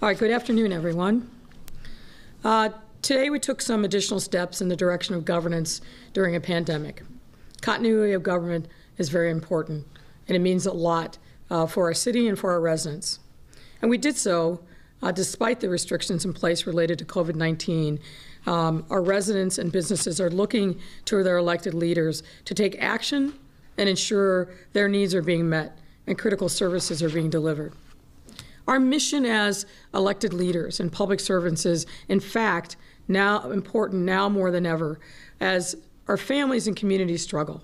All right, good afternoon, everyone. Uh, Today, we took some additional steps in the direction of governance during a pandemic. Continuity of government is very important, and it means a lot uh, for our city and for our residents. And we did so uh, despite the restrictions in place related to COVID 19. Um, our residents and businesses are looking to their elected leaders to take action and ensure their needs are being met and critical services are being delivered. Our mission as elected leaders and public servants is, in fact, now important now more than ever as our families and communities struggle,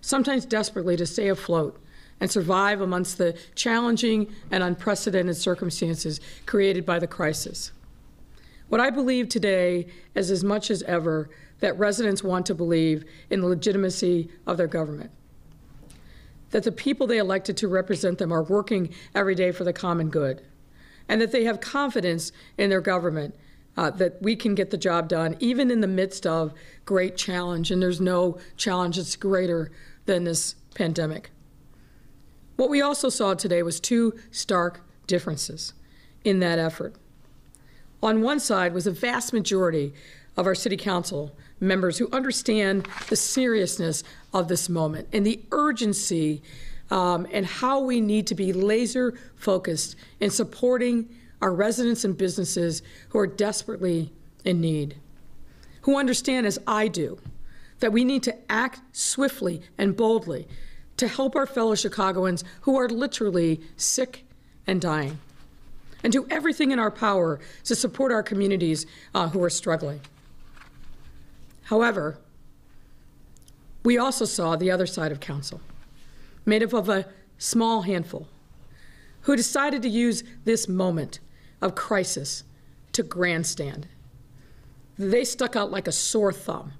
sometimes desperately to stay afloat and survive amongst the challenging and unprecedented circumstances created by the crisis. What I believe today is as much as ever that residents want to believe in the legitimacy of their government that the people they elected to represent them are working every day for the common good, and that they have confidence in their government uh, that we can get the job done, even in the midst of great challenge. And there's no challenge that's greater than this pandemic. What we also saw today was two stark differences in that effort. On one side was a vast majority of our city council members who understand the seriousness of this moment and the urgency um, and how we need to be laser focused in supporting our residents and businesses who are desperately in need, who understand, as I do, that we need to act swiftly and boldly to help our fellow Chicagoans who are literally sick and dying, and do everything in our power to support our communities uh, who are struggling. However, we also saw the other side of council, made up of a small handful, who decided to use this moment of crisis to grandstand. They stuck out like a sore thumb,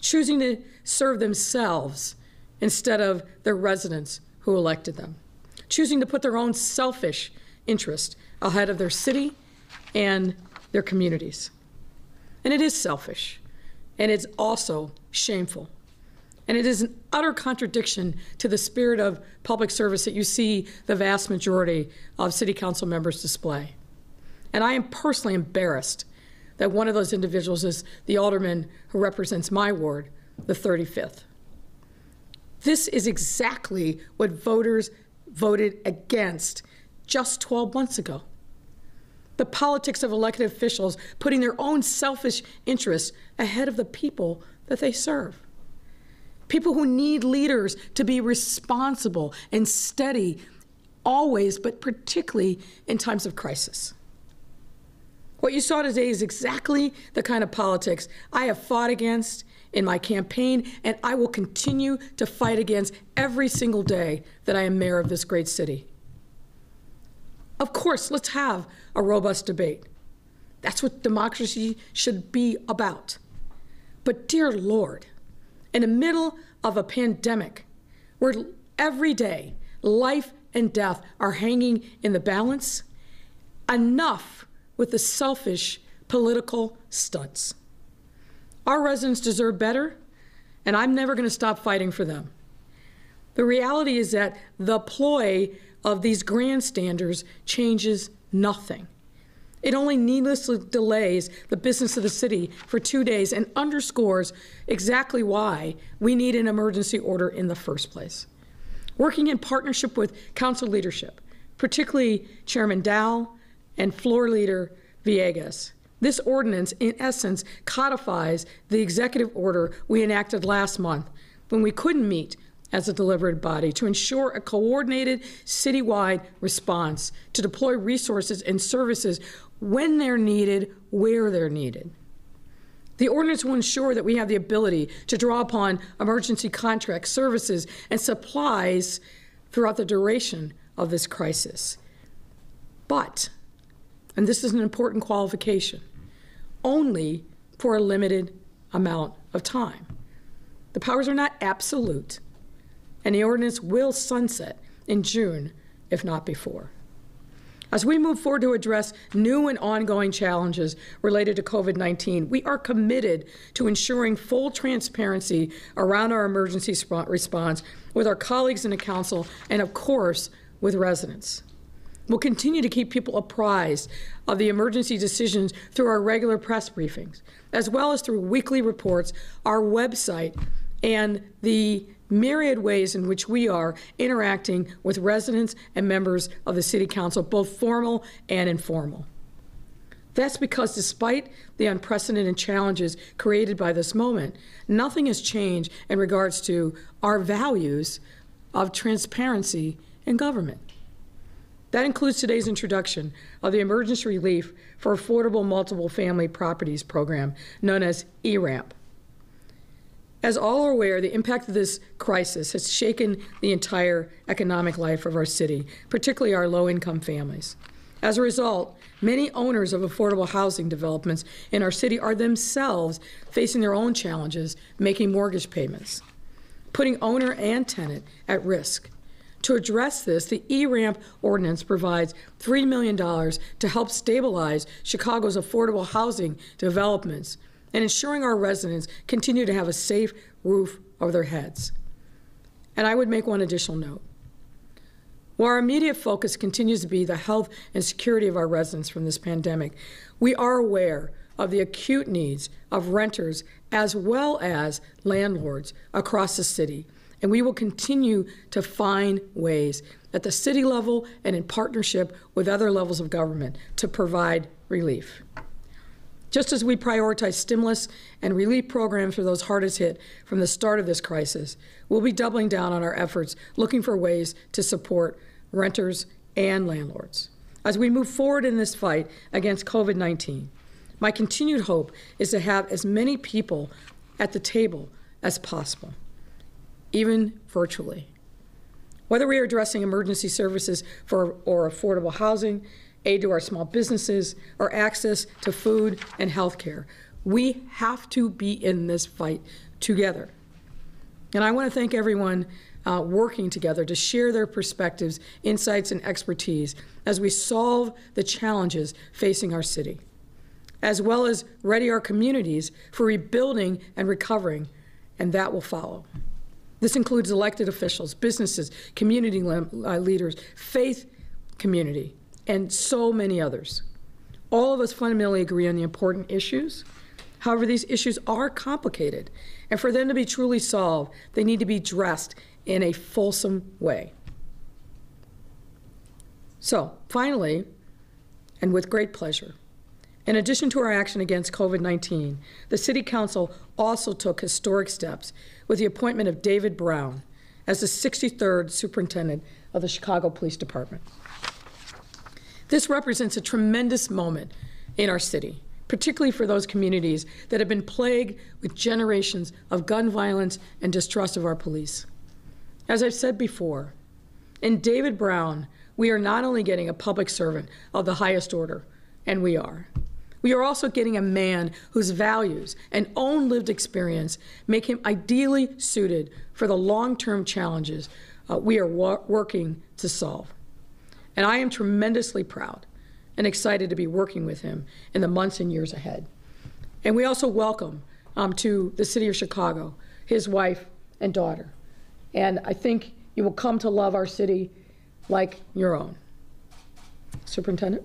choosing to serve themselves instead of their residents who elected them, choosing to put their own selfish interest ahead of their city and their communities. And it is selfish, and it's also shameful. And it is an utter contradiction to the spirit of public service that you see the vast majority of city council members display. And I am personally embarrassed that one of those individuals is the alderman who represents my ward, the 35th. This is exactly what voters voted against just 12 months ago. The politics of elected officials putting their own selfish interests ahead of the people that they serve. People who need leaders to be responsible and steady always, but particularly in times of crisis. What you saw today is exactly the kind of politics I have fought against in my campaign, and I will continue to fight against every single day that I am mayor of this great city. Of course, let's have a robust debate. That's what democracy should be about. But, dear Lord, in the middle of a pandemic where every day life and death are hanging in the balance, enough with the selfish political stunts. Our residents deserve better, and I'm never going to stop fighting for them. The reality is that the ploy of these grandstanders changes nothing. It only needlessly delays the business of the city for two days and underscores exactly why we need an emergency order in the first place. Working in partnership with council leadership, particularly Chairman Dow and Floor Leader Villegas. This ordinance, in essence, codifies the executive order we enacted last month when we couldn't meet as a deliberative body to ensure a coordinated citywide response to deploy resources and services when they're needed, where they're needed. The ordinance will ensure that we have the ability to draw upon emergency contracts, services, and supplies throughout the duration of this crisis. But and this is an important qualification, only for a limited amount of time. The powers are not absolute, and the ordinance will sunset in June, if not before. As we move forward to address new and ongoing challenges related to COVID 19, we are committed to ensuring full transparency around our emergency response with our colleagues in the Council and, of course, with residents. We'll continue to keep people apprised of the emergency decisions through our regular press briefings, as well as through weekly reports, our website, and the myriad ways in which we are interacting with residents and members of the City Council, both formal and informal. That's because despite the unprecedented challenges created by this moment, nothing has changed in regards to our values of transparency in government. That includes today's introduction of the Emergency Relief for Affordable Multiple Family Properties Program, known as ERAMP. As all are aware, the impact of this crisis has shaken the entire economic life of our city, particularly our low income families. As a result, many owners of affordable housing developments in our city are themselves facing their own challenges making mortgage payments, putting owner and tenant at risk. To address this, the E-RAMP ordinance provides $3 million to help stabilize Chicago's affordable housing developments and ensuring our residents continue to have a safe roof over their heads. And I would make one additional note. While our immediate focus continues to be the health and security of our residents from this pandemic, we are aware of the acute needs of renters as well as landlords across the city. And we will continue to find ways at the city level and in partnership with other levels of government to provide relief. Just as we prioritize stimulus and relief programs for those hardest hit from the start of this crisis, we'll be doubling down on our efforts looking for ways to support renters and landlords. As we move forward in this fight against COVID 19, my continued hope is to have as many people at the table as possible, even virtually. Whether we are addressing emergency services for, or affordable housing, aid to our small businesses, or access to food and health care, we have to be in this fight together. And I want to thank everyone uh, working together to share their perspectives, insights, and expertise as we solve the challenges facing our city, as well as ready our communities for rebuilding and recovering, and that will follow. This includes elected officials, businesses, community uh, leaders, faith community, and so many others. All of us fundamentally agree on the important issues. However, these issues are complicated, and for them to be truly solved, they need to be addressed in a fulsome way. So, finally, and with great pleasure, in addition to our action against COVID 19, the City Council also took historic steps with the appointment of David Brown as the 63rd Superintendent of the Chicago Police Department. This represents a tremendous moment in our city, particularly for those communities that have been plagued with generations of gun violence and distrust of our police. As I've said before, in David Brown, we are not only getting a public servant of the highest order, and we are, we are also getting a man whose values and own lived experience make him ideally suited for the long term challenges uh, we are working to solve. And I am tremendously proud and excited to be working with him in the months and years ahead. And we also welcome um, to the city of Chicago his wife and daughter. And I think you will come to love our city like your own. Superintendent?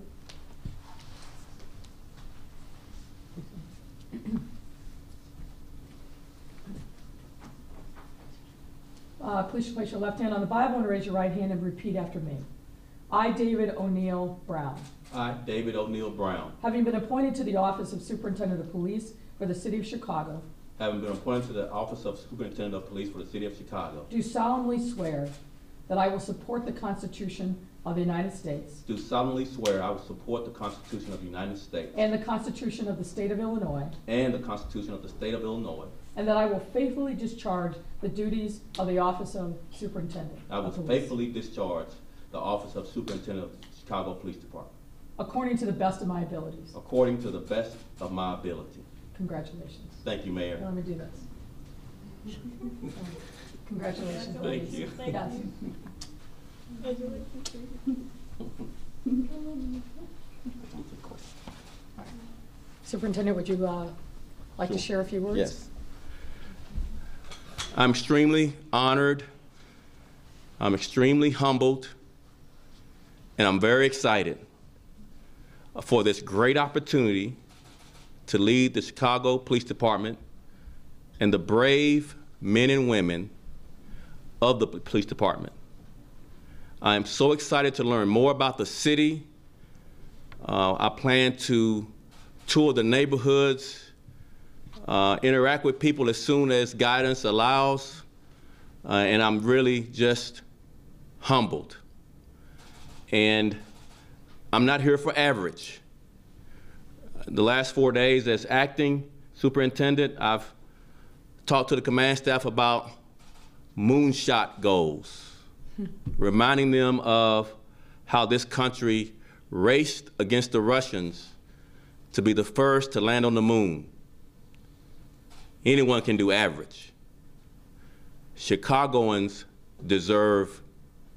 Uh, please place your left hand on the Bible and raise your right hand and repeat after me. I, David O'Neill Brown, I, David O'Neill Brown, having been appointed to the office of Superintendent of Police for the City of Chicago, having been appointed to the office of Superintendent of Police for the City of Chicago, do solemnly swear that I will support the Constitution of the United States. Do solemnly swear I will support the Constitution of the United States. And the Constitution of the State of Illinois, and the Constitution of the State of Illinois. and that I will faithfully discharge the duties of the office of Superintendent I will of Police. faithfully discharge the office of Superintendent of the Chicago Police Department according to the best of my abilities. according to the best of my ability. Congratulations. Thank you, Mayor. Let me do this. Congratulations. Thank ladies. you. Yes. Superintendent, would you uh, like to share a few words? Yes. I'm extremely honored. I'm extremely humbled and I'm very excited for this great opportunity to lead the Chicago Police Department and the brave men and women of the police department. I am so excited to learn more about the city. Uh, I plan to tour the neighborhoods, uh, interact with people as soon as guidance allows, uh, and I'm really just humbled. And I'm not here for average. The last four days as acting superintendent, I've talked to the command staff about moonshot goals, hmm. reminding them of how this country raced against the Russians to be the first to land on the moon. Anyone can do average. Chicagoans deserve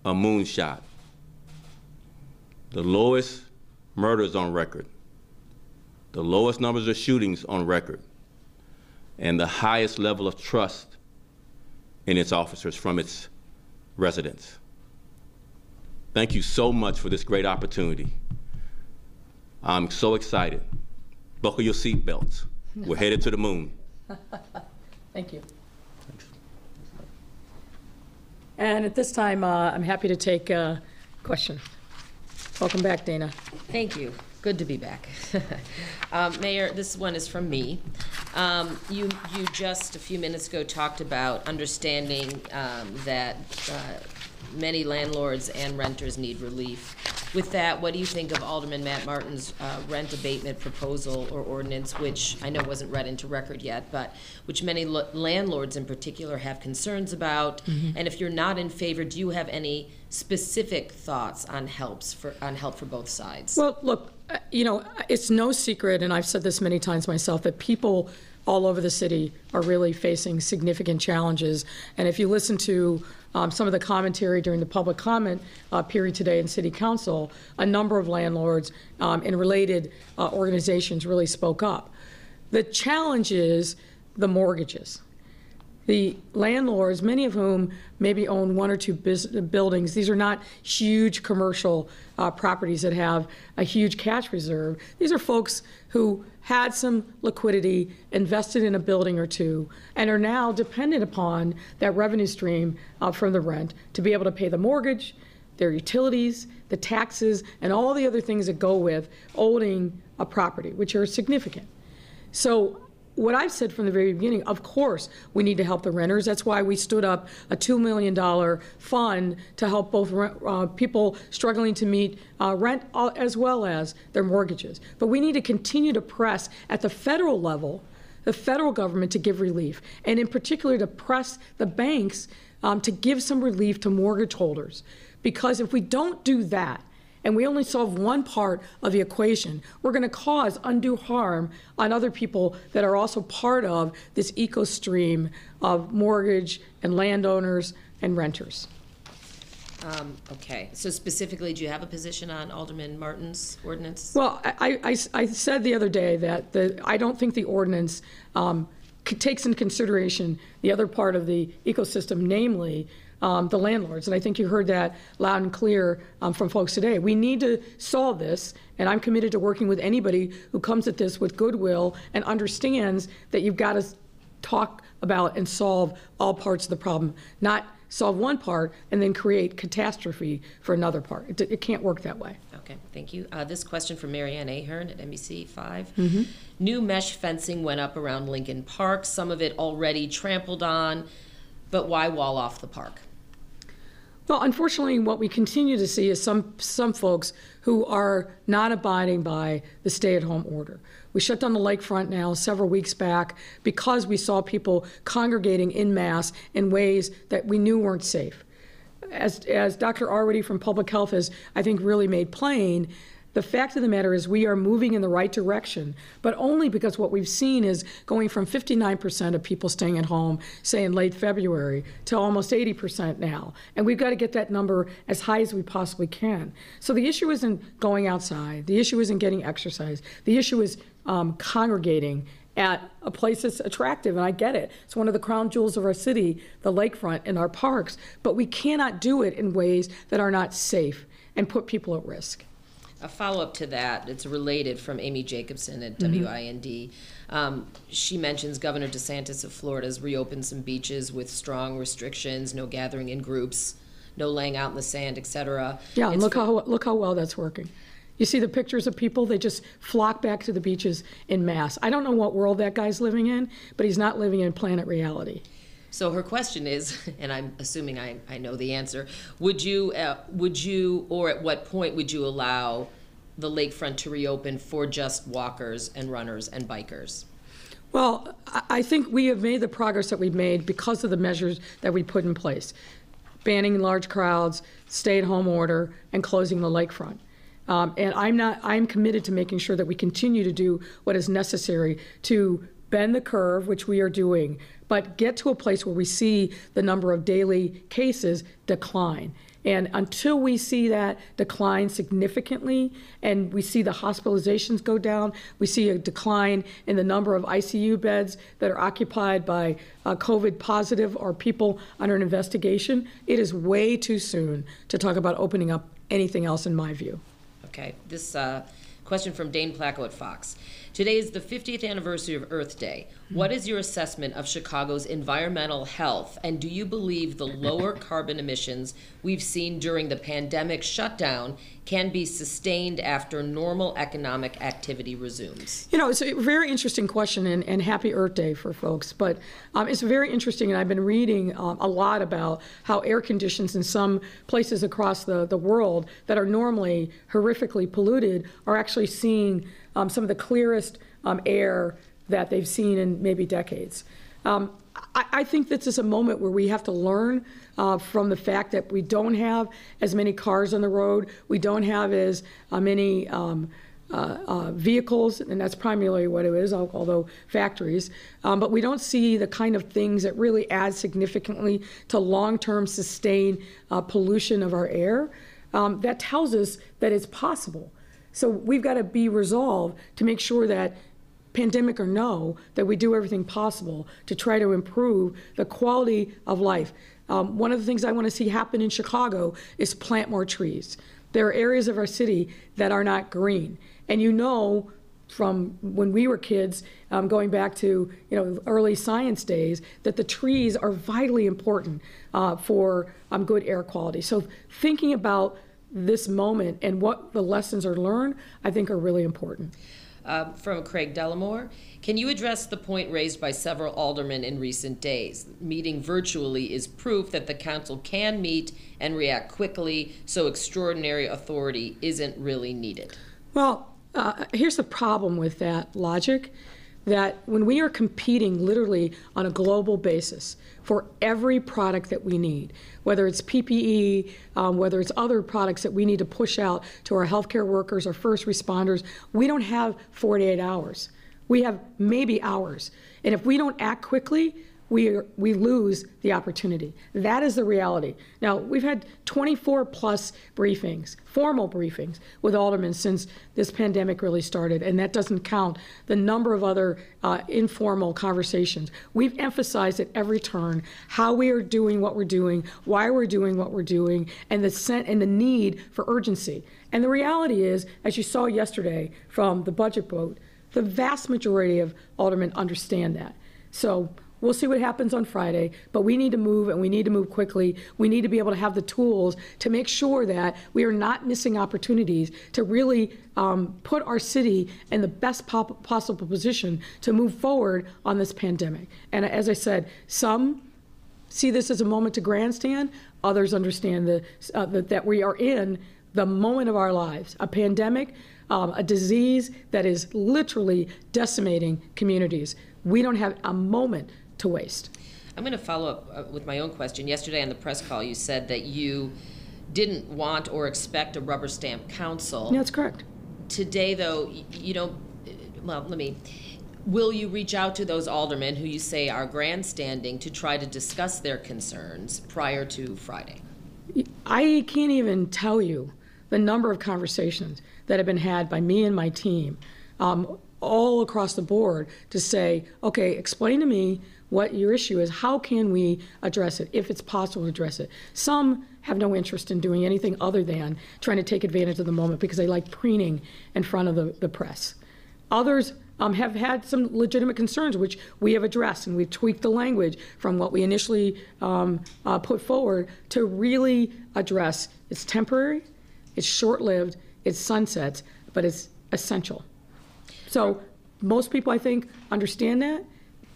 a moonshot. The lowest murders on record, the lowest numbers of shootings on record, and the highest level of trust in its officers from its residents. Thank you so much for this great opportunity. I'm so excited. Buckle your seatbelts. We're headed to the moon. Thank you. And at this time, uh, I'm happy to take a question. Welcome back, Dana. Thank you. Good to be back. Um, Mayor, this one is from me. Um, You, you just a few minutes ago talked about understanding um, that uh, many landlords and renters need relief. With that, what do you think of Alderman Matt Martin's uh, rent abatement proposal or ordinance, which I know wasn't read into record yet, but which many lo- landlords in particular have concerns about? And if you're not in favor, do you have any specific thoughts on helps for, on help for both sides? Well, look, uh, you know, it's no secret, and I've said this many times myself, that people all over the city are really facing significant challenges. And if you listen to um, some of the commentary during the public comment uh, period today in City Council, a number of landlords um, and related uh, organizations really spoke up. The challenge is the mortgages. The landlords, many of whom maybe own one or two buildings, these are not huge commercial uh, properties that have a huge cash reserve. These are folks who had some liquidity, invested in a building or two, and are now dependent upon that revenue stream uh, from the rent to be able to pay the mortgage, their utilities, the taxes, and all the other things that go with owning a property, which are significant. So what I've said from the very beginning, of course, we need to help the renters. That's why we stood up a $2 million fund to help both uh, people struggling to meet uh, rent as well as their mortgages. But we need to continue to press at the federal level, the federal government to give relief, and in particular to press the banks um, to give some relief to mortgage holders. Because if we don't do that, and we only solve one part of the equation, we're going to cause undue harm on other people that are also part of this eco stream of mortgage and landowners and renters. Um, Okay, so specifically, do you have a position on Alderman Martin's ordinance? Well, I, I- I said the other day that the, I don't think the ordinance um, takes into consideration the other part of the ecosystem, namely um, the landlords. And I think you heard that loud and clear um, from folks today. We need to solve this, and I'm committed to working with anybody who comes at this with goodwill and understands that you've got to talk about and solve all parts of the problem, not solve one part and then create catastrophe for another part. It, it can't work that way. Okay, thank you. Uh, This question from Marianne Ahern at NBC 5. Mm-hmm. New mesh fencing went up around Lincoln Park, some of it already trampled on, but why wall off the park? Well, unfortunately, what we continue to see is some, some folks who are not abiding by the stay-at-home order. We shut down the lakefront now several weeks back because we saw people congregating in mass in ways that we knew weren't safe. As, as Dr. Arwady from Public Health has, I think, really made plain, the fact of the matter is we are moving in the right direction, but only because what we've seen is going from 59% of people staying at home, say in late February, to almost 80% now. And we've got to get that number as high as we possibly can. So the issue isn't going outside, the issue isn't getting exercise, the issue is um, congregating at a place that's attractive, and I get it. It's one of the crown jewels of our city, the lakefront and our parks, but we cannot do it in ways that are not safe. and put people at risk. A follow-up to that, it's related from Amy Jacobson at Mm-hmm. WIND. Um, She mentions Governor DeSantis of Florida has reopened some beaches with strong restrictions, no gathering in groups, no laying out in the sand, et cetera. Yeah, and It's look for- how, look how well that's working. You see the pictures of people, they just flock back to the beaches in mass. I don't know what world that guy's living in, but he's not living in planet reality. So her question is, and I'm assuming I, I know the answer, would you, uh, would you, or at what point would you allow the lakefront to reopen for just walkers and runners and bikers? Well, I think we have made the progress that we've made because of the measures that we put in place. Banning large crowds, stay-at-home order, and closing the lakefront. Um, And I'm not, I'm committed to making sure that we continue to do what is necessary to bend the curve, which we are doing, but get to a place where we see the number of daily cases decline. And until we see that decline significantly and we see the hospitalizations go down, we see a decline in the number of ICU beds that are occupied by uh, COVID positive or people under an investigation, it is way too soon to talk about opening up anything else, in my view. Okay, this uh, question from Dane Placko at Fox. Today is the 50th anniversary of Earth Day. What is your assessment of Chicago's environmental health, and do you believe the lower carbon emissions we've seen during the pandemic shutdown can be sustained after normal economic activity resumes? You know, it's a very interesting question, and, and happy Earth Day for folks. But um, it's very interesting, and I've been reading um, a lot about how air conditions in some places across the, the world that are normally horrifically polluted are actually seeing um, some of the clearest um, air that they've seen in maybe decades. I, think this is a moment where we have to learn uh, from the fact that we don't have as many cars on the road, we don't have as uh, many um, uh, uh, vehicles, and that's primarily what it is, although factories. Um, but we don't see the kind of things that really add significantly to long-term sustained uh, pollution of our air. Um, that tells us that it's possible. So we've got to be resolved to make sure that pandemic or no, that we do everything possible to try to improve the quality of life. Um, one of the things I want to see happen in Chicago is plant more trees. There are areas of our city that are not green. And you know from when we were kids, um, going back to you know early science days, that the trees are vitally important uh, for um, good air quality. So thinking about this moment and what the lessons are learned, I think are really important. Uh, From Craig Dellimore. can you address the point raised by several aldermen in recent days? Meeting virtually is proof that the council can meet and react quickly, so extraordinary authority isn't really needed. Well, uh, here's the problem with that logic that when we are competing literally on a global basis for every product that we need, whether it's PPE, um, whether it's other products that we need to push out to our healthcare workers, our first responders, we don't have 48 hours. We have maybe hours. And if we don't act quickly, we, we lose the opportunity. That is the reality. Now, we've had 24 plus briefings, formal briefings with aldermen since this pandemic really started, and that doesn't count the number of other uh, informal conversations. We've emphasized at every turn how we are doing what we're doing, why we're doing what we're doing, and the, sen- and the need for urgency. And the reality is, as you saw yesterday from the budget vote, the vast majority of aldermen understand that. So we'll see what happens on Friday, but we need to move and we need to move quickly. We need to be able to have the tools to make sure that we are not missing opportunities to really um, put our city in the best possible position to move forward on this pandemic. And as I said, some see this as a moment to grandstand. Others understand the, uh, that, that we are in the moment of our lives, a pandemic, um, a disease that is literally decimating communities. We don't have a moment to waste. I'm going to follow up uh, with my own question. Yesterday on the press call, you said that you didn't want or expect a rubber stamp council. That's correct. Today, though, you don't, well, let me, will you reach out to those aldermen who you say are grandstanding to try to discuss their concerns prior to Friday? I can't even tell you the number of conversations that have been had by me and my team um, all across the board to say, okay, explain to me what your issue is, how can we address it, if it's possible to address it? Some have no interest in doing anything other than trying to take advantage of the moment because they like preening in front of the, the press. Others um, have had some legitimate concerns, which we have addressed, and we've tweaked the language from what we initially um, uh, put forward to really address it's temporary, it's short lived, it's sunsets, but it's essential. So most people, I think, understand that,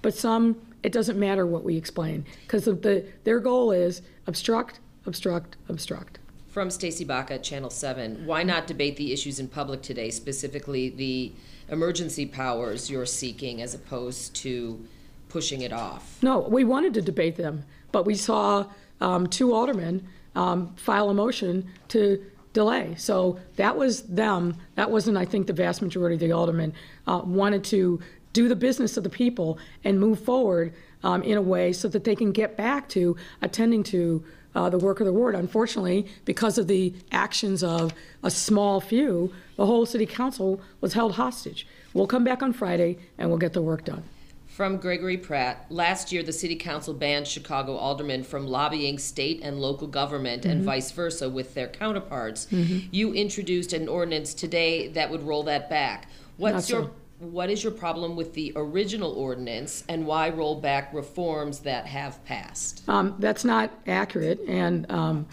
but some, it doesn't matter what we explain because the, their goal is obstruct, obstruct, obstruct. From Stacey Baca, Channel 7, why not debate the issues in public today, specifically the emergency powers you're seeking as opposed to pushing it off? No, we wanted to debate them, but we saw um, two aldermen um, file a motion to delay. So that was them. That wasn't, I think, the vast majority of the aldermen uh, wanted to do the business of the people and move forward um, in a way so that they can get back to attending to uh, the work of the ward. Unfortunately, because of the actions of a small few, the whole city council was held hostage. We'll come back on Friday and we'll get the work done. From Gregory Pratt, last year the city council banned Chicago aldermen from lobbying state and local government Mm-hmm. and vice versa with their counterparts. You introduced an ordinance today that would roll that back. What's Not your so. What is your problem with the original ordinance and why roll back reforms that have passed? Um, That's not accurate, and um,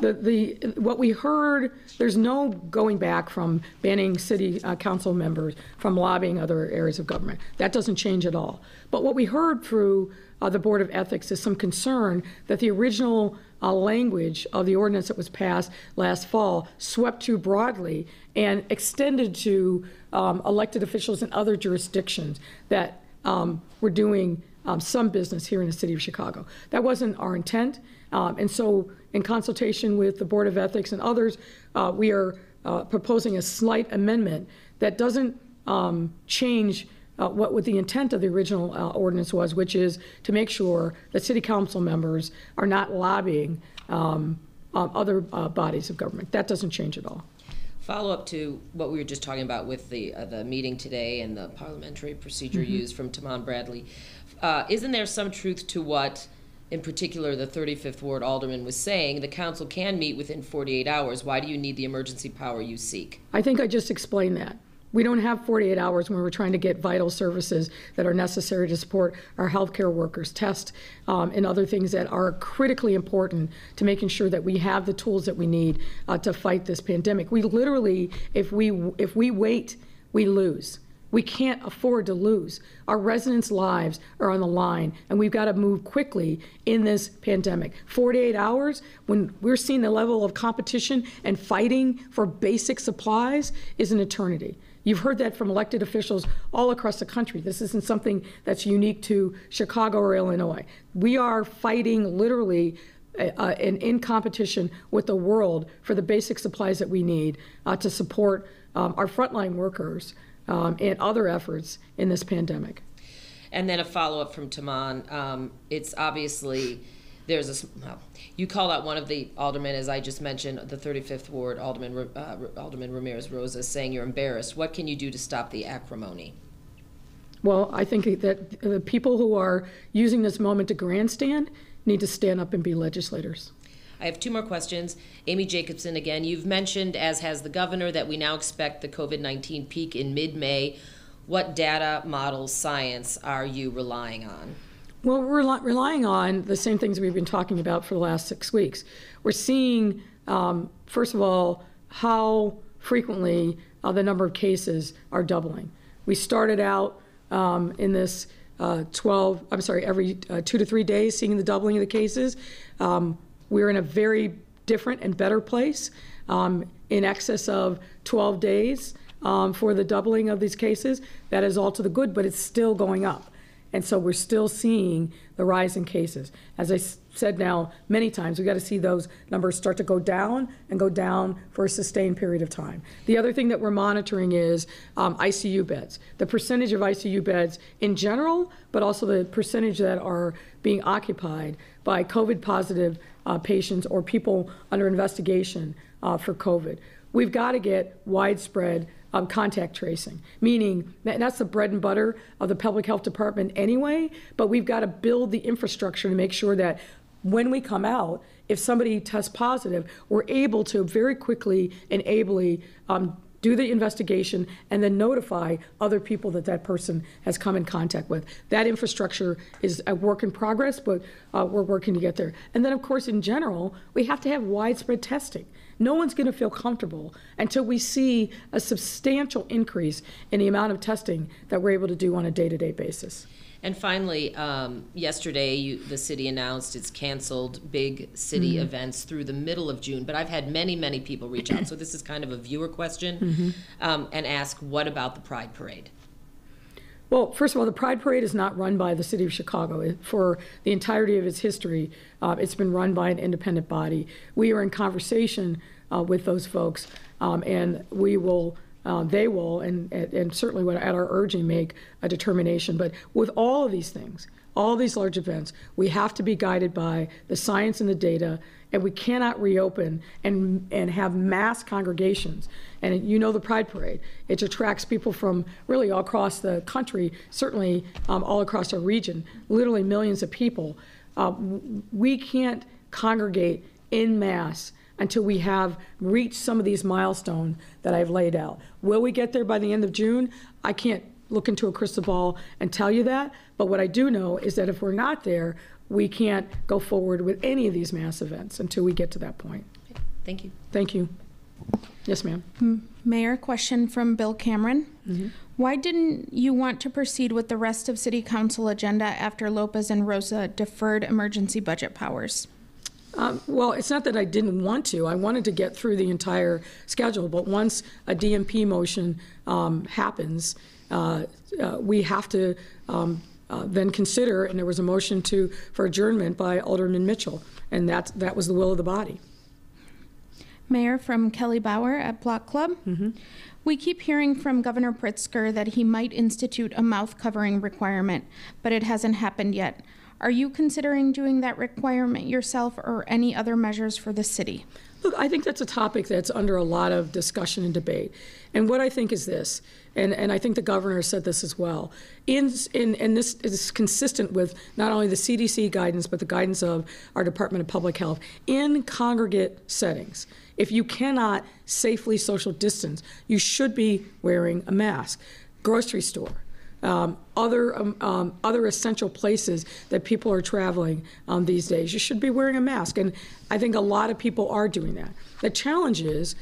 the, the, what we heard, there's no going back from banning city uh, council members from lobbying other areas of government. That doesn't change at all. But what we heard through uh, the Board of Ethics is some concern that the original uh, language of the ordinance that was passed last fall swept too broadly and extended to um, elected officials in other jurisdictions that um, were doing um, some business here in the city of Chicago. That wasn't our intent. Um, and so, in consultation with the Board of Ethics and others, uh, we are uh, proposing a slight amendment that doesn't um, change uh, what, what the intent of the original uh, ordinance was, which is to make sure that city council members are not lobbying um, uh, other uh, bodies of government. That doesn't change at all. Follow up to what we were just talking about with the, uh, the meeting today and the parliamentary procedure Mm-hmm. used from Tahman Bradley. Uh, isn't there some truth to what, in particular, the 35th Ward Alderman was saying? The council can meet within 48 hours. Why do you need the emergency power you seek? I think I just explained that. We don't have 48 hours when we're trying to get vital services that are necessary to support our healthcare workers, tests, um, and other things that are critically important to making sure that we have the tools that we need uh, to fight this pandemic. We literally, if we if we wait, we lose. We can't afford to lose. Our residents' lives are on the line, and we've got to move quickly in this pandemic. 48 hours, when we're seeing the level of competition and fighting for basic supplies, is an eternity. You've heard that from elected officials all across the country. This isn't something that's unique to Chicago or Illinois. We are fighting literally uh, and in competition with the world for the basic supplies that we need uh, to support um, our frontline workers um, and other efforts in this pandemic. And then a follow-up from Tahman. Um, it's obviously, there's a well, you call out one of the aldermen, as I just mentioned, the 35th Ward, Alderman, uh, Alderman Ramirez Rosa, saying you're embarrassed. What can you do to stop the acrimony? Well, I think that the people who are using this moment to grandstand need to stand up and be legislators. I have two more questions. Amy Jacobson, again, you've mentioned, as has the governor, that we now expect the COVID 19 peak in mid May. What data, models, science are you relying on? Well, we're rely- relying on the same things we've been talking about for the last six weeks. We're seeing, um, first of all, how frequently uh, the number of cases are doubling. We started out um, in this uh, 12, I'm sorry, every uh, two to three days, seeing the doubling of the cases. Um, we're in a very different and better place, um, in excess of 12 days um, for the doubling of these cases. That is all to the good, but it's still going up. And so we're still seeing the rise in cases. As I said now many times, we've got to see those numbers start to go down and go down for a sustained period of time. The other thing that we're monitoring is um, ICU beds, the percentage of ICU beds in general, but also the percentage that are being occupied by COVID positive uh, patients or people under investigation uh, for COVID. we've got to get widespread um, contact tracing, meaning that that's the bread and butter of the public health department anyway, but we've got to build the infrastructure to make sure that when we come out, if somebody tests positive, we're able to very quickly and ably um, do the investigation and then notify other people that that person has come in contact with. That infrastructure is a work in progress, but uh, we're working to get there. And then, of course, in general, we have to have widespread testing. No one's going to feel comfortable until we see a substantial increase in the amount of testing that we're able to do on a day-to-day basis. And finally, um, yesterday, you, the city announced it's canceled big city events through the middle of June. But I've had many, many people reach out, so this is kind of a viewer question, um, and ask, what about the Pride Parade? Well, first of all, the Pride Parade is not run by the city of Chicago. For the entirety of its history, uh, it's been run by an independent body. We are in conversation uh, with those folks, um, and we will, uh, they will, and, and certainly at our urging, make a determination. But with all of these things, all these large events, we have to be guided by the science and the data, and we cannot reopen and, and have mass congregations. And you know the Pride Parade, it attracts people from really all across the country, certainly um, all across our region, literally millions of people. Uh, we can't congregate in mass until we have reached some of these milestones that I've laid out. Will we get there by the end of June? I can't look into a crystal ball and tell you that, but what I do know is that if we're not there, we can't go forward with any of these mass events until we get to that point. Thank you. Thank you. Yes, ma'am. Mayor, question from Bill Cameron. Why didn't you want to proceed with the rest of City Council agenda after Lopez and Rosa deferred emergency budget powers? Um, Well, it's not that I didn't want to. I wanted to get through the entire schedule, but once a DMP motion um, happens, uh, uh, we have to um, uh, then consider, and there was a motion to, for adjournment by Alderman Mitchell, and that, that was the will of the body. Mayor, from Kelly Bauer at Block Club. We keep hearing from Governor Pritzker that he might institute a mouth covering requirement, but it hasn't happened yet. Are you considering doing that requirement yourself or any other measures for the city? Look, I think that's a topic that's under a lot of discussion and debate. And what I think is this, and, and I think the governor said this as well, in, in, and this is consistent with not only the CDC guidance, but the guidance of our Department of Public Health. In congregate settings, if you cannot safely social distance, you should be wearing a mask. Grocery store, um, other um, um, other essential places that people are traveling um, these days. You should be wearing a mask, and I think a lot of people are doing that. The challenge is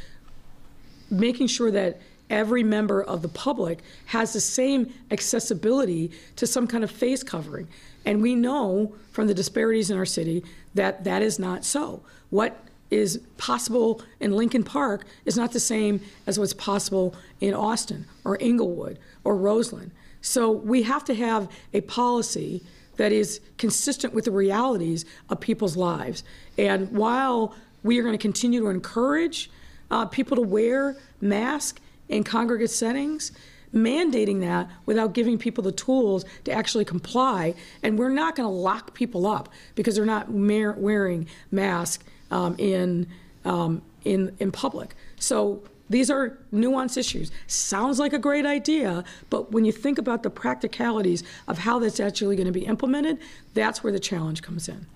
making sure that every member of the public has the same accessibility to some kind of face covering. And we know from the disparities in our city that that is not so. What is possible in Lincoln Park is not the same as what's possible in Austin or Englewood or Roseland. So we have to have a policy that is consistent with the realities of people's lives. And while we are going to continue to encourage uh, people to wear masks in congregate settings, mandating that without giving people the tools to actually comply, and we're not going to lock people up because they're not wearing masks um, in, um, in, in public. So these are nuanced issues. Sounds like a great idea, but when you think about the practicalities of how that's actually going to be implemented, that's where the challenge comes in.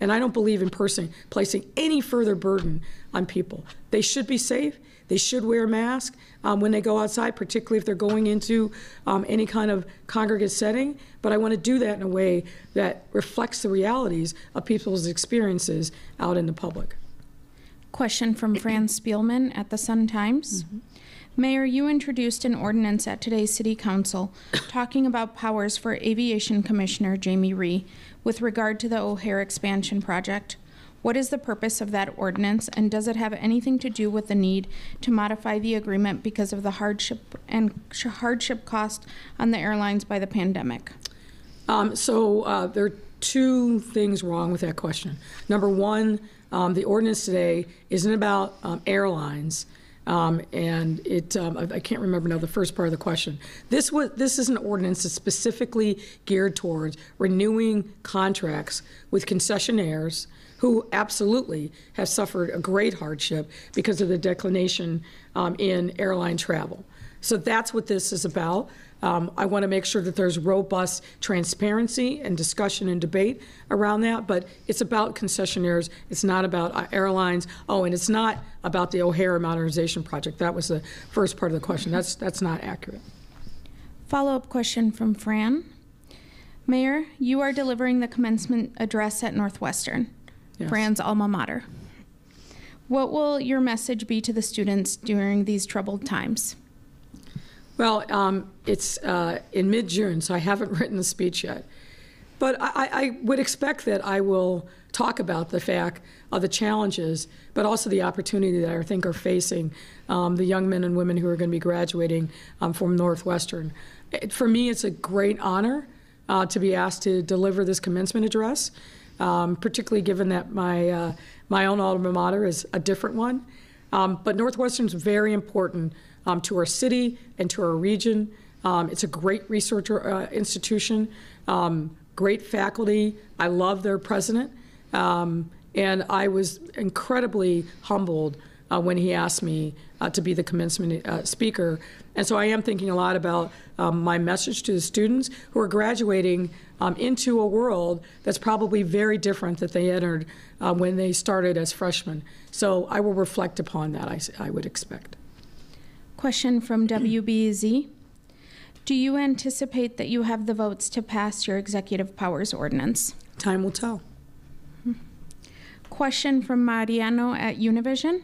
And I don't believe in person placing any further burden on people. They should be safe. They should wear a mask um, when they go outside, particularly if they're going into um, any kind of congregate setting. But I want to do that in a way that reflects the realities of people's experiences out in the public. Question from Fran Spielman at the Sun Times. Mayor, you introduced an ordinance at today's City Council talking about powers for Aviation Commissioner Jamie Rhee with regard to the O'Hare expansion project. What is the purpose of that ordinance, and does it have anything to do with the need to modify the agreement because of the hardship and hardship cost on the airlines by the pandemic? Um, so uh, there are two things wrong with that question. Number one, um, the ordinance today isn't about um, airlines. Um, and it, um, I, can't remember now the first part of the question. This was, this is an ordinance that's specifically geared towards renewing contracts with concessionaires who absolutely have suffered a great hardship because of the declination um, in airline travel. So that's what this is about. Um, I want to make sure that there's robust transparency and discussion and debate around that, but it's about concessionaires. It's not about uh, airlines. Oh, and it's not about the O'Hare modernization project. That was the first part of the question. That's, that's not accurate. Follow-up question from Fran. Mayor, you are delivering the commencement address at Northwestern, Yes. Fran's alma mater. What will your message be to the students during these troubled times? Well, um, it's uh, in mid-June, so I haven't written the speech yet. But I, I- I would expect that I will talk about the fact of the challenges, but also the opportunity that I think are facing um, the young men and women who are going to be graduating um, from Northwestern. It- For me, it's a great honor uh, to be asked to deliver this commencement address, um, particularly given that my, uh, my own alma mater is a different one. Um, But Northwestern's very important um, to our city and to our region. Um, It's a great research uh, institution, um, great faculty. I love their president. Um, And I was incredibly humbled uh, when he asked me uh, to be the commencement uh, speaker. And so I am thinking a lot about um, my message to the students who are graduating um, into a world that's probably very different that they entered uh, when they started as freshmen. So I will reflect upon that, I, I would expect. Question from WBZ. Do you anticipate that you have the votes to pass your executive powers ordinance? Time will tell. Question from Mariano at Univision.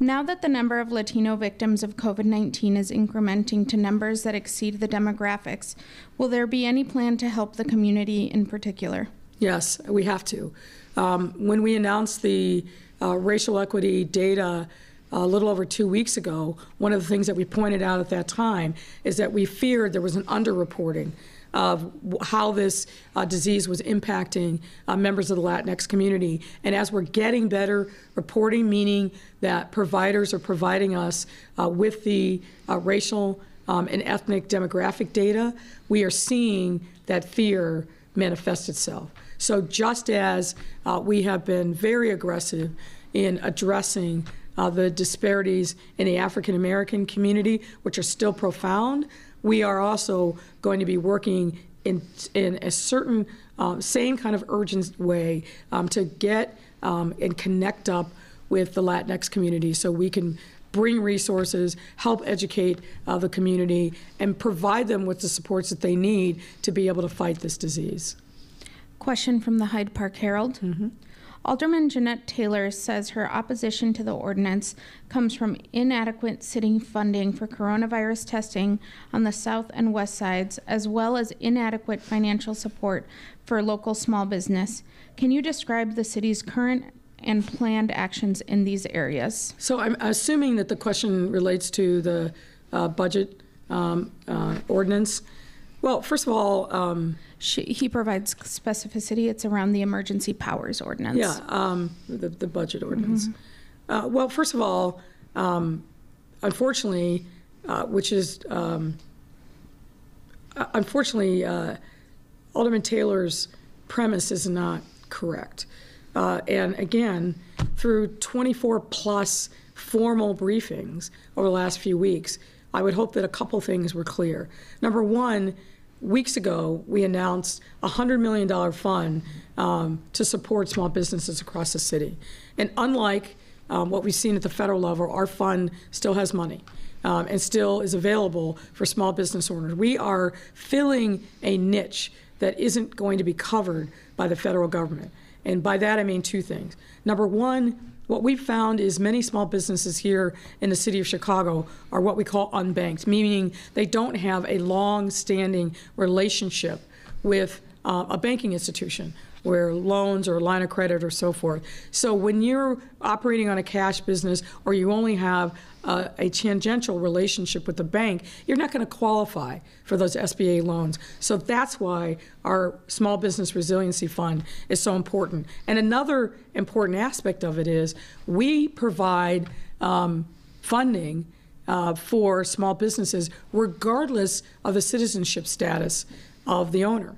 Now that the number of Latino victims of COVID 19 is incrementing to numbers that exceed the demographics, will there be any plan to help the community in particular? Yes, we have to. Um, When we announced the uh, racial equity data a little over two weeks ago, one of the things that we pointed out at that time is that we feared there was an underreporting of how this uh, disease was impacting uh, members of the Latinx community. And as we're getting better reporting, meaning that providers are providing us uh, with the uh, racial um, and ethnic demographic data, we are seeing that fear manifest itself. So just as uh, we have been very aggressive in addressing uh, the disparities in the African American community, which are still profound, we are also going to be working in, in a certain um, same kind of urgent way um, to get um, and connect up with the Latinx community so we can bring resources, help educate uh, the community, and provide them with the supports that they need to be able to fight this disease. Question from the Hyde Park Herald. Alderman Jeanette Taylor says her opposition to the ordinance comes from inadequate city funding for coronavirus testing on the south and west sides, as well as inadequate financial support for local small business. Can you describe the city's current and planned actions in these areas? So I'm assuming that the question relates to the uh, budget um, uh, ordinance. Well, first of all, um, She, he provides specificity. It's around the emergency powers ordinance. Yeah, um, the, the budget ordinance. Uh, well, first of all, um, unfortunately, uh, which is, um, uh, unfortunately, uh, Alderman Taylor's premise is not correct. Uh, and again, through 24 plus formal briefings over the last few weeks, I would hope that a couple things were clear. Number one, weeks ago, we announced a $100 million fund um, to support small businesses across the city. And unlike um, what we've seen at the federal level, our fund still has money um, and still is available for small business owners. We are filling a niche that isn't going to be covered by the federal government. And by that, I mean two things. Number one, what we've found is many small businesses here in the city of Chicago are what we call unbanked, meaning they don't have a long-standing relationship with uh, a banking institution where loans or line of credit or so forth. So when you're operating on a cash business or you only have uh, a tangential relationship with the bank, you're not going to qualify for those SBA loans. So that's why our Small Business Resiliency Fund is so important. And another important aspect of it is we provide um, funding uh, for small businesses regardless of the citizenship status of the owner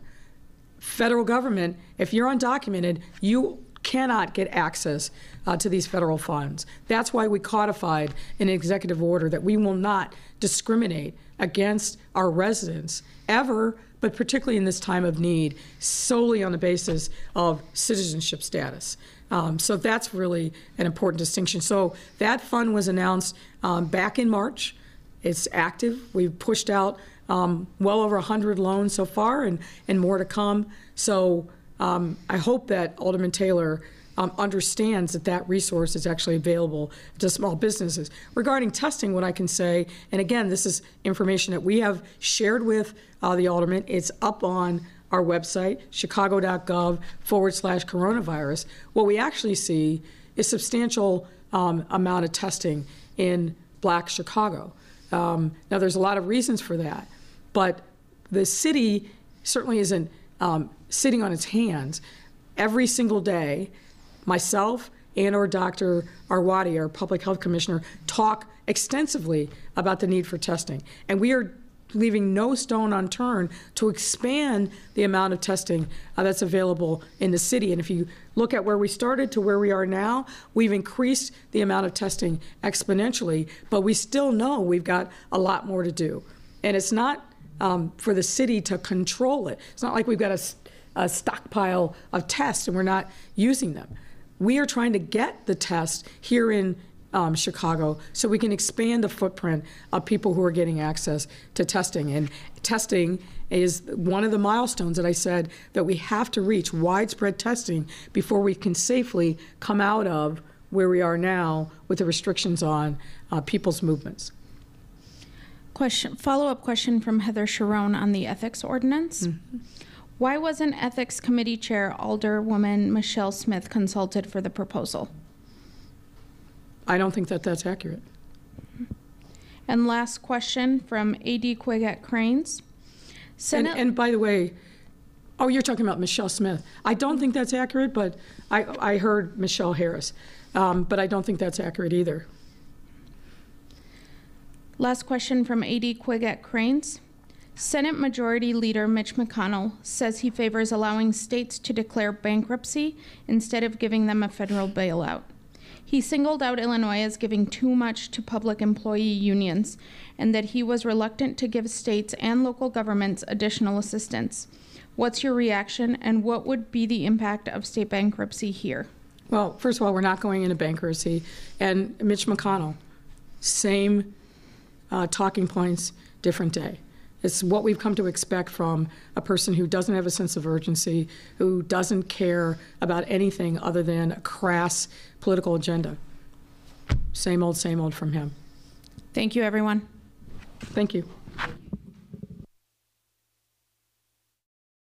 federal government, if you're undocumented, you cannot get access uh, to these federal funds. That's why we codified an executive order that we will not discriminate against our residents ever, but particularly in this time of need, solely on the basis of citizenship status. Um, so that's really an important distinction. So that fund was announced um, back in March. It's active. We've pushed out um, well over 100 loans so far and, and more to come. So um, I hope that Alderman Taylor um, understands that that resource is actually available to small businesses. Regarding testing, what I can say, and again, this is information that we have shared with uh, the alderman, it's up on our website, chicago.gov forward slash coronavirus. What we actually see is substantial um, amount of testing in black Chicago. Um, now, there's a lot of reasons for that, but the city certainly isn't um, sitting on its hands. Every single day, myself and or Dr. Arwady, our public health commissioner, talk extensively about the need for testing. And we are leaving no stone unturned to expand the amount of testing uh, that's available in the city. And if you look at where we started to where we are now, we've increased the amount of testing exponentially, but we still know we've got a lot more to do. And it's not um, for the city to control it. It's not like we've got a stockpile of tests and we're not using them. We are trying to get the test here in um, Chicago so we can expand the footprint of people who are getting access to testing. And testing is one of the milestones that I said that we have to reach widespread testing before we can safely come out of where we are now with the restrictions on uh, people's movements. Question, follow-up question from Heather Cherone on the ethics ordinance. Why wasn't Ethics Committee Chair Alderwoman Michele Smith consulted for the proposal? I don't think that that's accurate. And last question from AD Quig at Crain's. And, and by the way, oh, you're talking about Michele Smith. I don't think that's accurate, but I, I heard Michelle Harris. Um, but I don't think that's accurate either. Last question from AD Quig at Crain's. Senate Majority Leader Mitch McConnell says he favors allowing states to declare bankruptcy instead of giving them a federal bailout. He singled out Illinois as giving too much to public employee unions and that he was reluctant to give states and local governments additional assistance. What's your reaction and what would be the impact of state bankruptcy here? Well, first of all, we're not going into bankruptcy. And Mitch McConnell, same uh, talking points, different day. It's what we've come to expect from a person who doesn't have a sense of urgency, who doesn't care about anything other than a crass political agenda. Same old, same old from him. Thank you, everyone. Thank you.